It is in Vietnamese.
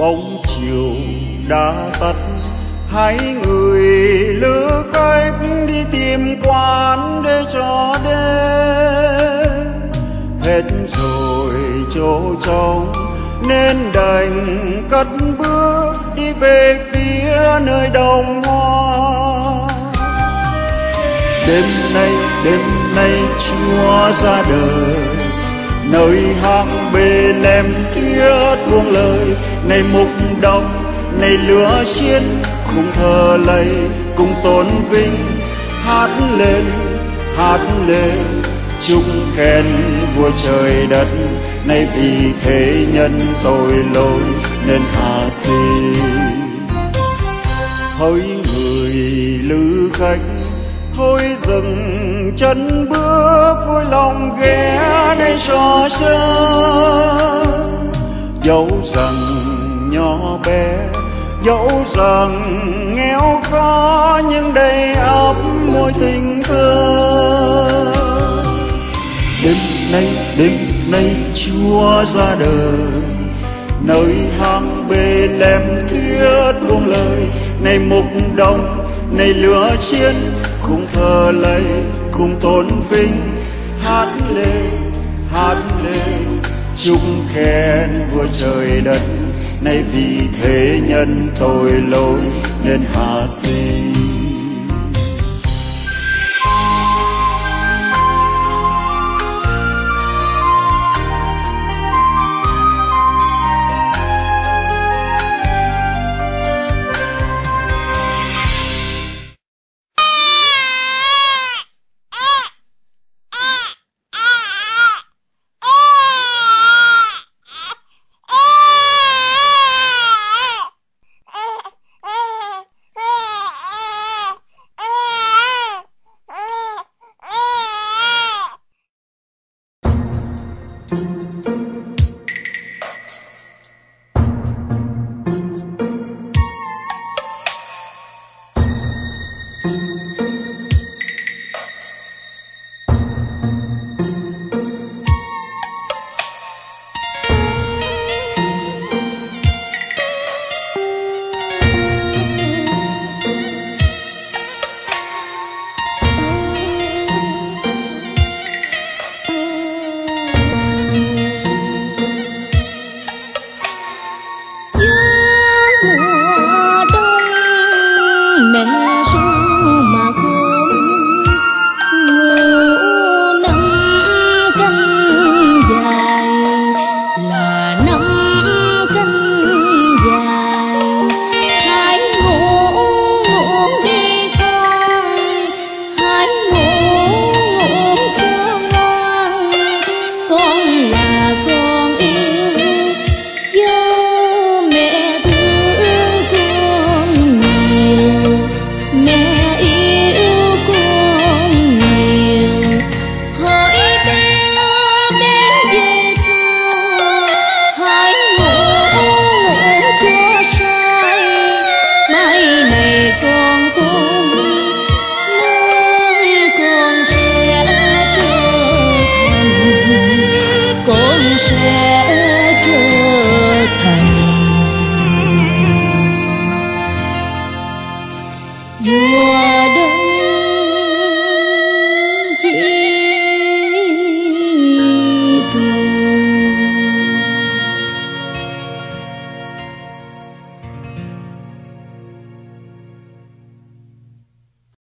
Bóng chiều đã tắt. Hãy người lữ khách đi tìm quán để cho đêm. Hết rồi chỗ trống, nên đành cất bước đi về phía nơi đồng hoa. Đêm nay đêm nay chúa ra đời nơi hang bê lem thiết buông lời này mục đồng này lửa chiến cùng thờ lạy cùng tôn vinh. Hát lên hát lên, chúc khen vua trời đất. Nay vì thế nhân tội lỗi nên hạ sinh. Hỡi người lữ khách thôi dừng chân bước vui lòng ghé đây trò chơi. Dẫu rằng nhỏ bé, dẫu rằng nghèo khó, nhưng đầy ắp môi tình thơ. Đêm nay đêm nay chúa ra đời, nơi hang bê lem thuyết buông lời này mục đồng, này lửa chiến cũng thờ lấy cùng tôn vinh, hát lên hát lên. Chúc khen vua trời đất, nay vì thế nhân tội lỗi nên hạ sinh. mẹ ru vua